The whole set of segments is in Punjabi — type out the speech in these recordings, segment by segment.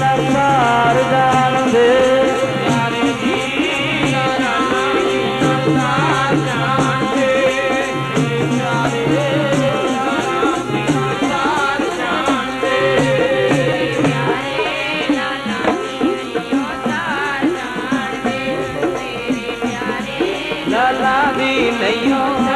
वारी नयो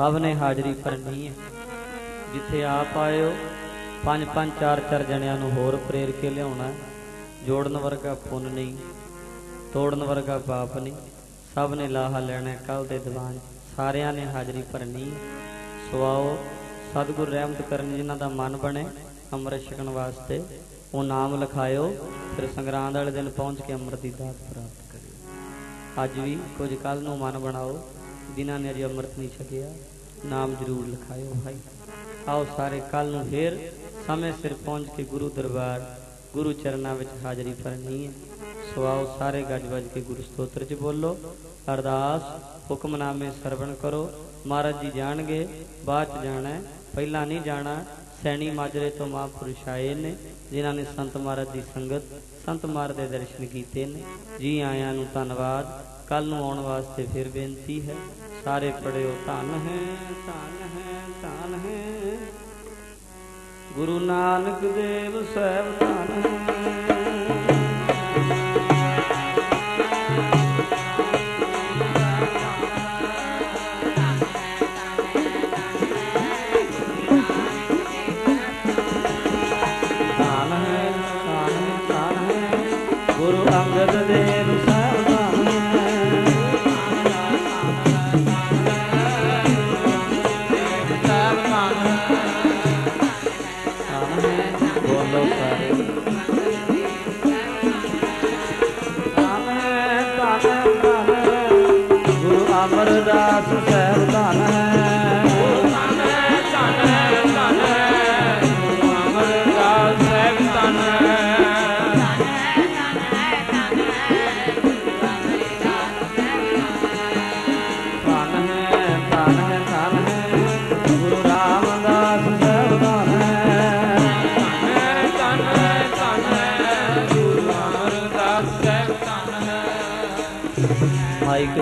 ਸਭ ਨੇ ਹਾਜ਼ਰੀ ਭਰਨੀ ਹੈ। ਜਿੱਥੇ ਆਪ ਆਇਓ, ਪੰਜ ਪੰਜ ਚਾਰ ਚਾਰ ਜਣਿਆਂ ਨੂੰ ਹੋਰ ਪ੍ਰੇਰ ਕੇ ਲਿਆਉਣਾ ਜੋੜਨ ਵਰਗਾ ਪੁੰਨ ਨਹੀਂ, ਤੋੜਨ ਵਰਗਾ ਪਾਪ ਨਹੀਂ। ਸਭ ਨੇ ਲਾਹਾ ਲੈਣਾ ਕੱਲ ਦੇ ਦੀਵਾਨ ਸਾਰਿਆਂ ਨੇ ਹਾਜ਼ਰੀ ਭਰਨੀ ਹੈ। ਸੋ ਆਓ ਸਤਿਗੁਰ ਰਹਿਮਤ ਕਰਨ ਜਿਨ੍ਹਾਂ ਦਾ ਮਨ ਬਣੇ, ਅੰਮ੍ਰਿਤ ਛਕਣ ਵਾਸਤੇ। ਉਹ ਨਾਮ ਲਿਖਾਇਓ, ਫਿਰ ਸੰਗਰਾਂਦ ਵਾਲੇ ਦਿਨ ਪਹੁੰਚ ਕੇ ਅੰਮ੍ਰਿਤ ਦੀ ਦਾਤ ਪ੍ਰਾਪਤ ਕਰਿਓ। ਅੱਜ ਵੀ ਕੁਝ ਕੱਲ ਨੂੰ ਮਨ ਬਣਾਓ। ਜਿਨ੍ਹਾਂ ਨੇ ਅਜੇ ਅੰਮ੍ਰਿਤ ਨਹੀਂ ਛਕਿਆ। ਨਾਮ ਜ਼ਰੂਰ ਲਿਖਾਇਓ ਭਾਈ। ਆਓ ਸਾਰੇ ਕੱਲ ਨੂੰ ਫੇਰ ਸਮੇਂ ਸਿਰ ਪਹੁੰਚ ਕੇ ਗੁਰੂ ਦਰਬਾਰ, ਗੁਰੂ ਚਰਨਾਂ ਵਿੱਚ ਹਾਜ਼ਰੀ ਭਰਨੀ ਹੈ। ਸੋ ਆਓ ਸਾਰੇ ਗੱਜ ਵੱਜ ਕੇ ਗੁਰੂ ਸਤੋਤਰ ਚ ਬੋਲੋ। ਅਰਦਾਸ, ਹੁਕਮਨਾਮੇ ਸਰਵਣ ਕਰੋ। ਮਹਾਰਾਜ ਜੀ ਜਾਣਗੇ, ਬਾਅਦ ਚ ਜਾਣਾ ਪਹਿਲਾਂ ਨਹੀਂ ਜਾਣਾ, ਸੈਣੀ ਮਾਜਰੇ ਤੋਂ ਮਹਾਂਪੁਰਸ਼ ਆਏ ਨੇ, ਜਿਨ੍ਹਾਂ ਨੇ ਸੰਤ ਮਹਾਰਾਜ ਦੀ ਸੰਗਤ, ਸੰਤ ਮਹਾਰਾਜ ਦੇ ਦਰਸ਼ਨ ਕੀਤੇ ਨੇ। ਜੀ ਆਇਆਂ ਨੂੰ ਧੰਨਵਾਦ। ਕੱਲ ਨੂੰ ਆਉਣ ਵਾਸਤੇ ਫਿਰ ਬੇਨਤੀ ਹੈ। ਸਾਰੇ ਪੜਿਓ ਧਨ ਹੈ ਧਨ ਹੈ ਧਨ ਹੈ। ਗੁਰੂ ਨਾਨਕ ਦੇਵ ਸਾਹਿਬ ਧਨ ਹੈ। ਧੰਨ ਹੈ ਧੰਨ ਹੈ ਹੈ। ਗੁਰੂ ਅੰਗਦ ਦੇਵ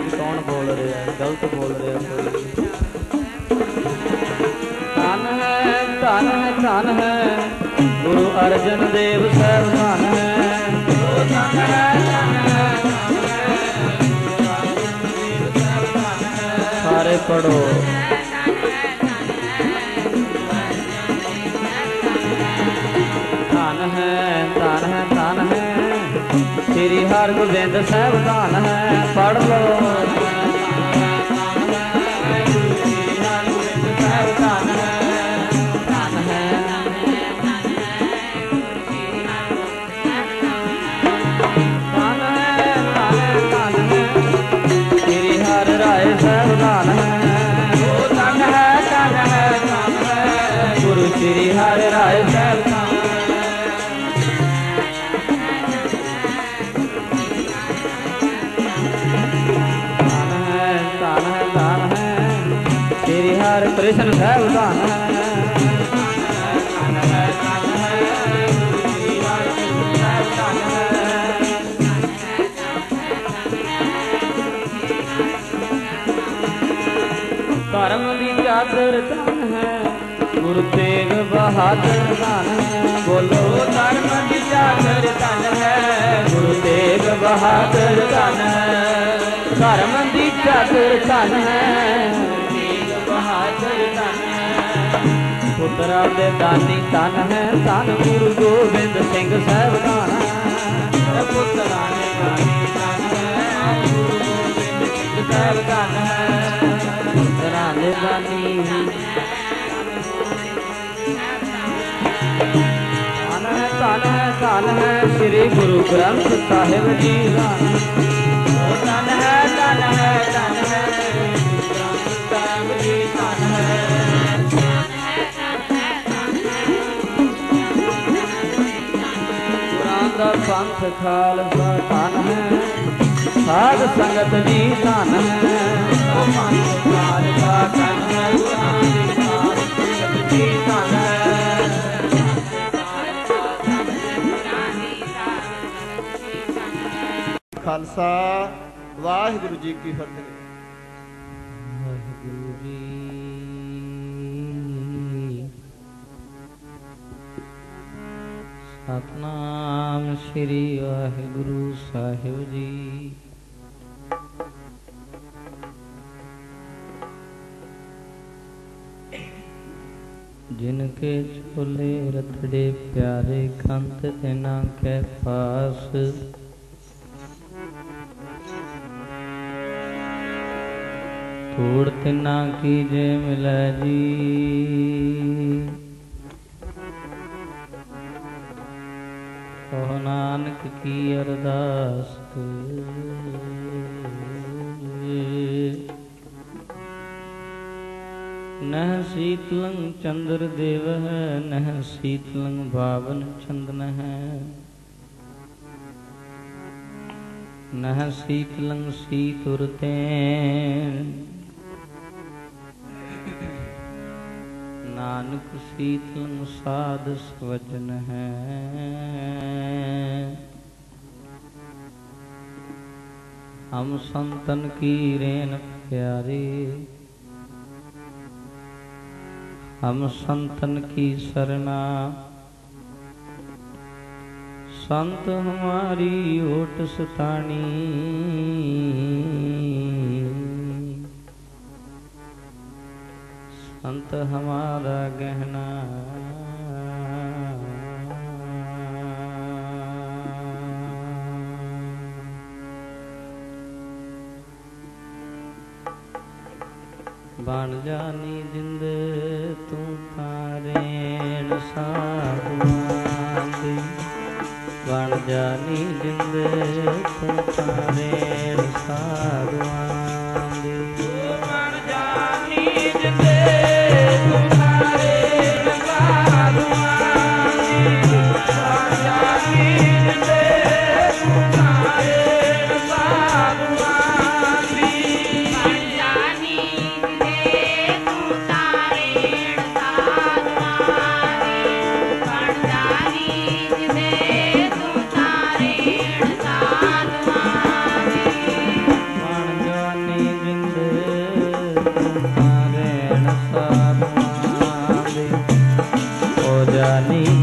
'ਚ ਕੌਣ ਬੋਲ ਰਿਹਾ ਗਲਤ ਬੋਲ ਰਿਹਾ ਕੋਈ? ਧੰਨ ਹੈ ਧੰਨ ਹੈ ਧੰਨ ਹੈ। ਗੁਰੂ ਅਰਜਨ ਦੇਵ ਸਾਹਿਬ ਧੰਨ ਹੈ। ਧੰਨ ਹੈ ਧੰਨ ਹੈ ਸਾਰੇ ਸਾਰੇ ਪੜੋ ਸ੍ਰੀ ਹਰਗੋਬਿੰਦ ਸਾਹਿਬ ਧਨ ਹੈ ਪੜ ਲੋ ਧਨ ਹੈ। ਧਨ ਹੈ ਧਨ ਹੈ ਸ੍ਰੀ ਹਰਿ ਰਾਏ ਸਾਹਿਬ ਕ੍ਰਿਸ਼ਨ ਸਾਹਿਬ ਧਨ ਧਰਮ ਦੀ ਚਾਦਰ ਧਨ ਹੈ, ਗੁਰੂ ਤੇਗ ਬਹਾਦਰ ਧਨ ਹੈ। ਬੋਲੋ, ਧਰਮ ਦੀ ਚਾਦਰ ਧਨ ਹੈ, ਗੁਰੂ ਤੇਗ ਬਹਾਦਰ ਧਨ ਹੈ। ਧਰਮ ਦੀ ਚਾਦਰ ਧਨ ਹੈ। ਪੁੱਤਰਾਂ ਦੇ ਦਾਨੀ ਧਨ ਹੈ, ਧਨ ਗੁਰੂ ਗੋਬਿੰਦ ਸਿੰਘ ਸਾਹਿਬ ਧਨ ਹੈ ਪੁੱਤਰਾਂ ਨੇ ਗਾਨੀ ਧਨ ਹੈ ਗੁਰੂ ਗੋਬਿੰਦ ਸਿੰਘ ਸਾਹਿਬ ਹੈ ਪੁੱਤਰਾਂ ਦੇ ਦਾਨੀ ਧਨ ਹੈ ਧਨ ਹੈ ਸ੍ਰੀ ਗੁਰੂ ਗ੍ਰੰਥ ਸਾਹਿਬ ਜੀ ਧਨ ਦਾ ਪੰਥ ਖਾਲਸਾ ਧਨ ਹੈ। ਸਾਧ ਸੰਗਤ ਜੀ ਧਨ ਹੈ। ਪੰਥ ਖਾਲਸਾ ਧਨ ਹੈ ਖਾਲਸਾ, ਵਾਹਿਗੁਰੂ ਜੀ ਕੀ ਫਤਿਹ। ਸਤਨਾਮ ਸ੍ਰੀ ਵਾਹਿਗੁਰੂ ਸਾਹਿਬ ਜੀ। ਜਿਨ ਕੇ ਚੋਲੇ ਰਤੜੇ ਪਿਆਰੇ ਕੰਤ ਤਿਨਾ ਕੇ ਪਾਸ। ਧੂੜ ਤਿਨਾ ਕੀ ਜੇ ਮਿਲੈ ਜੀ। ਕਹੋ ਨਾਨਕ ਕੀ ਅਰਦਾਸ ਨਹ ਸੀਤਲੰ ਚੰਦਰ ਦੇਵ ਹੈ ਨਹ ਸੀਤਲੰ ਭਾਵਨ ਚੰਦਨ ਹੈ ਨਹ ਸੀਤਲੰ ਸੀਤੁਰਤੇ ਨਾਨਕ ਸੀਤਲੰ ਸਾਧ ਸਵਜਨ ਹੈ। ਹਮ ਸੰਤਨ ਕੀ ਰੇਨ ਪਿਆਰੇ। ਹਮ ਸੰਤਨ ਕੀ ਸਰਨਾ ਸੰਤ ਹਮਾਰੀ ਓਟ ਸਤਾਣੀ। संत हमारा गहना ਬਣ ਜਾਨੀ ਜਿੰਦ ਤੂੰ ਤਾਰੇਣ ਸਾਧੂਆਂ ਦੀ ਬਣ ਜਾਨੀ ਜਿੰਦ ਤੂੰ ਤਾਰੇਣ ਸਾਧੂਆਂ ਹੋ